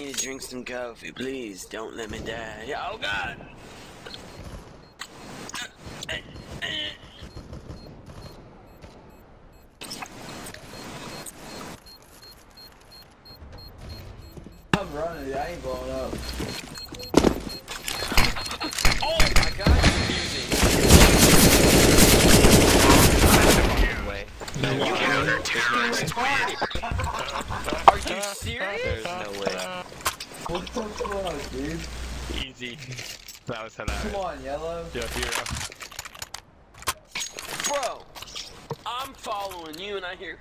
need to drink some coffee. Please don't let me die. Oh God. I'm running, I ain't blowing up. Oh my God. No You way. killed There's no way. Are you serious? There's no way. What the fuck's going on, dude? Easy. That was hilarious. Come on, yellow. Yo, hero. Bro, I'm following you and I hear.